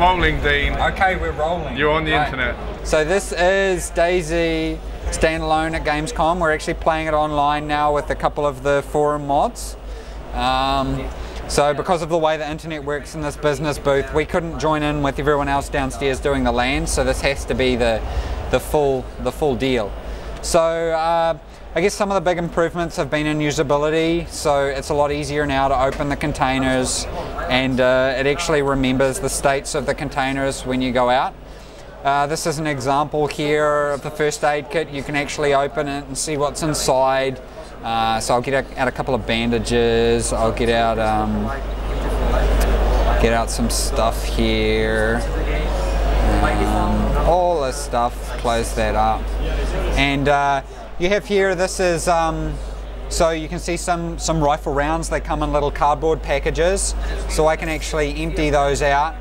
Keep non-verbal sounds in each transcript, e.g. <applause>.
Rolling, Dean. Okay, we're rolling. You're on the Right. internet. So this is DayZ standalone at Gamescom. We're actually playing it online now with a couple of the forum mods. Um, so because of the way the internet works in this business booth, we couldn't join in with everyone else downstairs doing the land. So this has to be the the full the full deal. So uh, I guess some of the big improvements have been in usability. So it's a lot easier now to open the containers, and uh, it actually remembers the states of the containers when you go out. Uh, this is an example here of the first aid kit. You can actually open it and see what's inside. Uh, so I'll get out a couple of bandages. I'll get out um, get out some stuff here. Um, all this stuff. Close that up. And uh, you have here. This is. Um, so you can see some, some rifle rounds, they come in little cardboard packages. So I can actually empty those out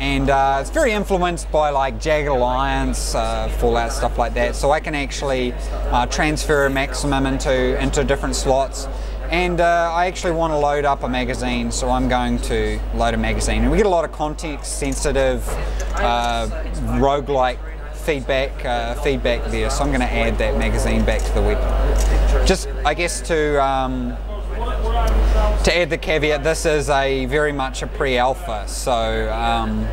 and uh, it's very influenced by like Jagged Alliance, uh, Fallout, stuff like that. So I can actually uh, transfer a maximum into into different slots. And uh, I actually want to load up a magazine, so I'm going to load a magazine. And we get a lot of context-sensitive uh, roguelike feedback uh, feedback there. So I'm going to add that magazine back to the web. Just, I guess, to um, to add the caveat, this is a very much a pre-alpha, so um,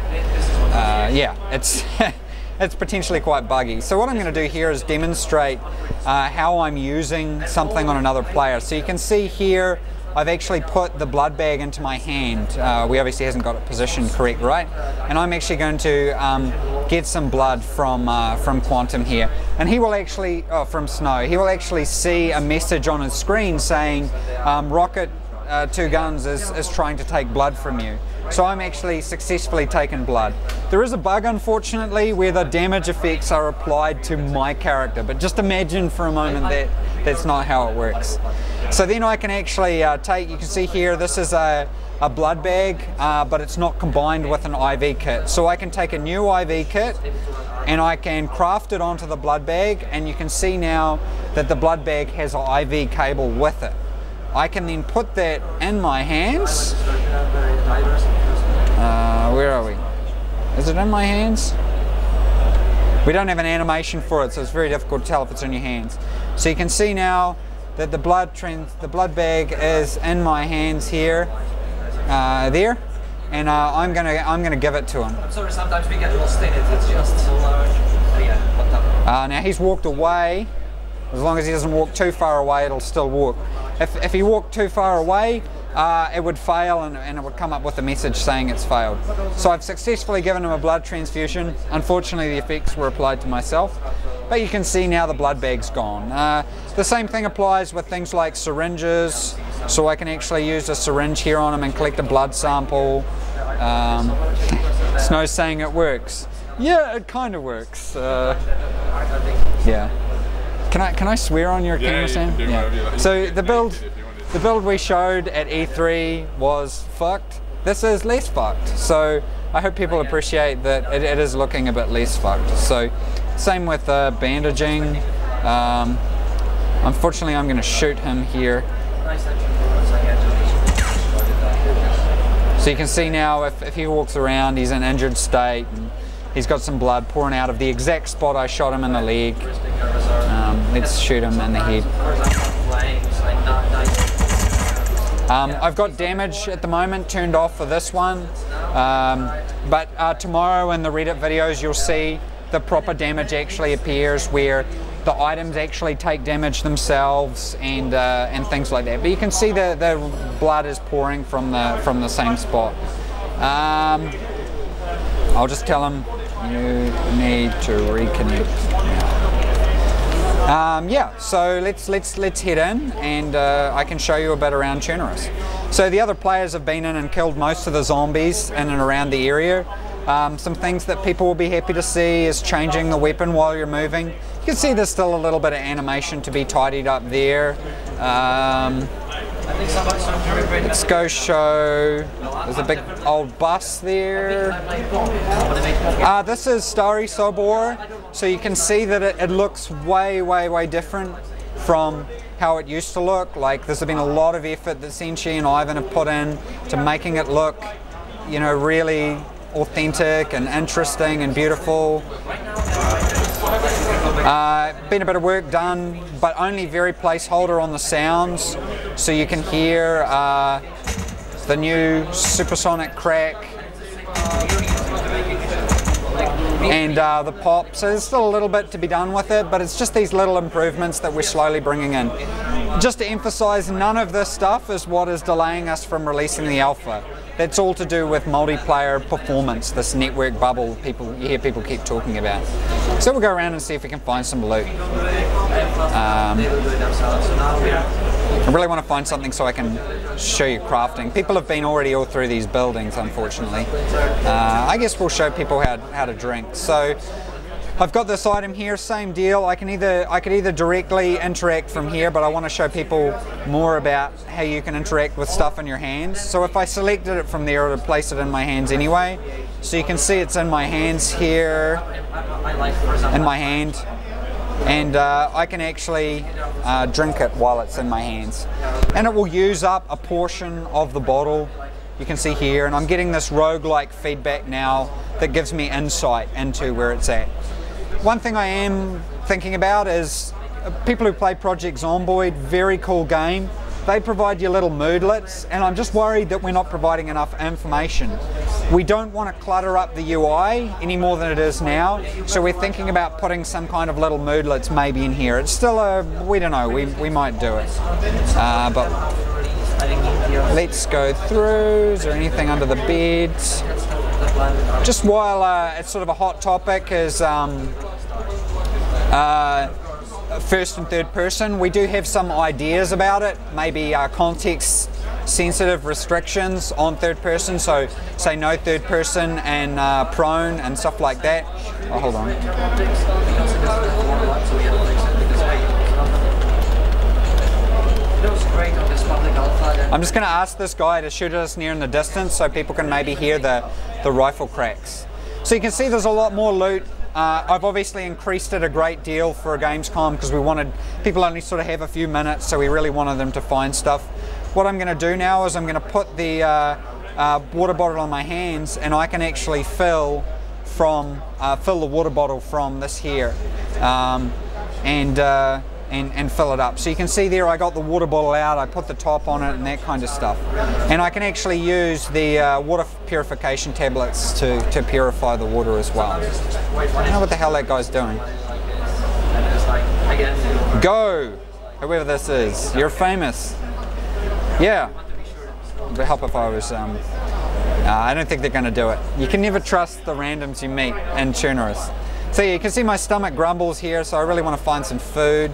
uh, yeah, it's <laughs> it's potentially quite buggy. So what I'm going to do here is demonstrate uh, how I'm using something on another player. So you can see here, I've actually put the blood bag into my hand. Uh, we obviously hasn't got it positioned correct, right? And I'm actually going to um, get some blood from uh, from Quantum here, and he will actually, oh, from Snow, he will actually see a message on his screen saying, um, "Rocket uh, Two Guns is, is trying to take blood from you." So I'm actually successfully taken blood. There is a bug, unfortunately, where the damage effects are applied to my character, but just imagine for a moment that that's not how it works. So then I can actually uh, take, you can see here, this is a, a blood bag, uh, but it's not combined with an IV kit. So I can take a new IV kit and I can craft it onto the blood bag, and you can see now that the blood bag has an IV cable with it. I can then put that in my hands. Uh, where are we? Is it in my hands? We don't have an animation for it, so it's very difficult to tell if it's in your hands. So you can see now that the blood trans the blood bag is in my hands here, uh, there, and uh, I'm gonna I'm gonna give it to him. I'm sorry, sometimes we get lost in it. It's just yeah, whatever. Uh, now he's walked away. As long as he doesn't walk too far away, it'll still walk. If, if he walked too far away, uh, it would fail and, and it would come up with a message saying it's failed. So I've successfully given him a blood transfusion. Unfortunately, the effects were applied to myself. But you can see now the blood bag's gone. Uh, the same thing applies with things like syringes. So I can actually use a syringe here on him and collect a blood sample. Um, Snow's saying it works. Yeah, it kind of works. Uh, yeah. Can I can I swear on your Yeah, camera, Sam? whatever you like. So the build, naked if you want to. the build we showed at E3 was fucked. This is less fucked. So I hope people appreciate that it, it is looking a bit less fucked. So same with uh, bandaging. Um, unfortunately, I'm going to shoot him here. So you can see now if, if he walks around, he's in injured state. And he's got some blood pouring out of the exact spot I shot him in the leg. Um, let's shoot him in the head. Um, I've got damage at the moment turned off for this one, um, but uh, tomorrow in the Reddit videos you'll see the proper damage actually appears where the items actually take damage themselves and uh, and things like that. But you can see the, the blood is pouring from the from the same spot. Um, I'll just tell him you need to reconnect. Um, yeah, so let's let's let's head in, and uh, I can show you a bit around Tunerus. So the other players have been in and killed most of the zombies in and around the area. Um, some things that people will be happy to see is changing the weapon while you're moving. You can see there's still a little bit of animation to be tidied up there. Um, let's go show. There's a big old bus there. Uh, this is Stary Sobor, so you can see that it, it looks way, way, way different from how it used to look. Like there's been a lot of effort that Senshi and Ivan have put in to making it look, you know, really authentic and interesting and beautiful. Uh, been a bit of work done, but only very placeholder on the sounds, so you can hear uh, the new supersonic crack and uh, the pop. So there's still a little bit to be done with it, but it's just these little improvements that we're slowly bringing in. Just to emphasize, none of this stuff is what is delaying us from releasing the alpha. That's all to do with multiplayer performance, this network bubble people you hear people keep talking about. So we'll go around and see if we can find some loot. Um, I really want to find something so I can show you crafting. People have been already all through these buildings, unfortunately. Uh, I guess we'll show people how, how to drink. So I've got this item here, same deal. I can either I could either directly interact from here, but I want to show people more about how you can interact with stuff in your hands. So if I selected it from there, it would place it in my hands anyway. So you can see it's in my hands here, in my hand, and uh, I can actually uh, drink it while it's in my hands. And it will use up a portion of the bottle you can see here, and I'm getting this rogue-like feedback now that gives me insight into where it's at. One thing I am thinking about is people who play Project Zomboid, very cool game. They provide you little moodlets, and I'm just worried that we're not providing enough information. We don't want to clutter up the UI any more than it is now, so we're thinking about putting some kind of little moodlets maybe in here. It's still a, we don't know, we, we might do it. Uh, but let's go through. Is there anything under the beds? Just while uh, it's sort of a hot topic is um, uh, first and third person, we do have some ideas about it, maybe uh, context sensitive restrictions on third person, so say no third person and uh, prone and stuff like that. Oh, hold on. I'm just going to ask this guy to shoot us near in the distance so people can maybe hear the, the rifle cracks. So you can see there's a lot more loot. Uh, I've obviously increased it a great deal for a Gamescom because we wanted people only sort of have a few minutes, so we really wanted them to find stuff. What I'm going to do now is I'm going to put the uh, uh, water bottle on my hands, and I can actually fill from uh, fill the water bottle from this here, um, and uh, and, and fill it up. So you can see there I got the water bottle out, I put the top on it and that kind of stuff. And I can actually use the uh, water purification tablets to, to purify the water as well. I don't know what the hell that guy's doing. Go! Whoever this is, you're famous. Yeah. It would help if I was um, uh, I don't think they're going to do it. You can never trust the randoms you meet in tuners. So you can see my stomach grumbles here, so I really want to find some food.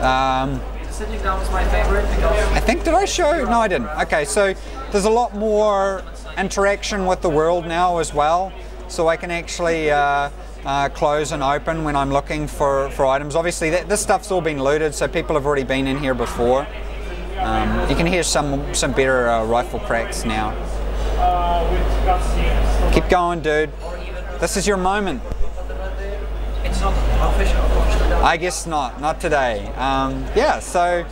Um, Sitting down was my favorite I think, did I show? No, I didn't. Okay, so there's a lot more interaction with the world now as well. So I can actually uh, uh, close and open when I'm looking for, for items. Obviously, that, this stuff's all been looted, so people have already been in here before. Um, you can hear some, some better uh, rifle cracks now. Keep going, dude. This is your moment. I guess not, not today. Um, yeah, so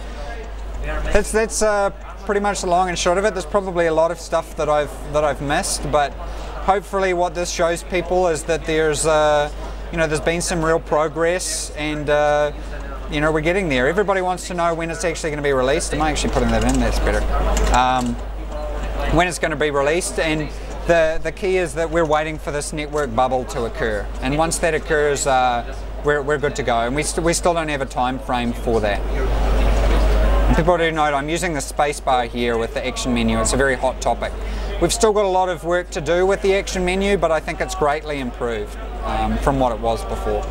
that's that's uh, pretty much the long and short of it. There's probably a lot of stuff that I've that I've missed, but hopefully, what this shows people is that there's uh, you know there's been some real progress, and uh, you know we're getting there. Everybody wants to know when it's actually going to be released. Am I actually putting that in? That's better. Um, when it's going to be released, and the the key is that we're waiting for this network bubble to occur, and once that occurs. Uh, we're, we're good to go, and we, st we still don't have a time frame for that. And people do note I'm using the spacebar here with the action menu. It's a very hot topic. We've still got a lot of work to do with the action menu, but I think it's greatly improved um, from what it was before.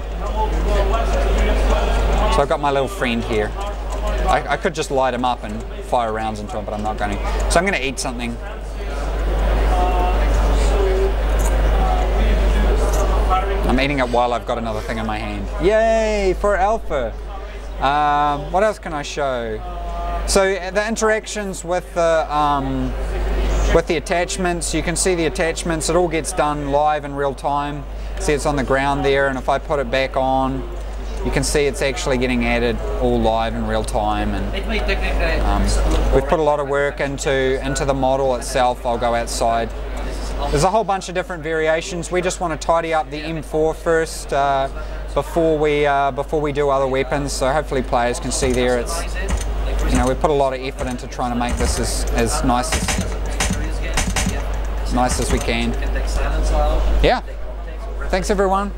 So I've got my little friend here. I, I could just light him up and fire rounds into him, but I'm not going to. So I'm going to eat something. I'm eating it while I've got another thing in my hand. Yay for alpha! Um, what else can I show? So the interactions with the um, with the attachments, you can see the attachments. It all gets done live in real time. See, it's on the ground there, and if I put it back on, you can see it's actually getting added all live in real time. And It may technically um, we've put a lot of work into into the model itself. I'll go outside. There's a whole bunch of different variations. We just want to tidy up the M4 first uh, before we uh, before we do other weapons. So hopefully players can see there it's you know we put a lot of effort into trying to make this as, as nice as nice as we can. Yeah. Thanks everyone.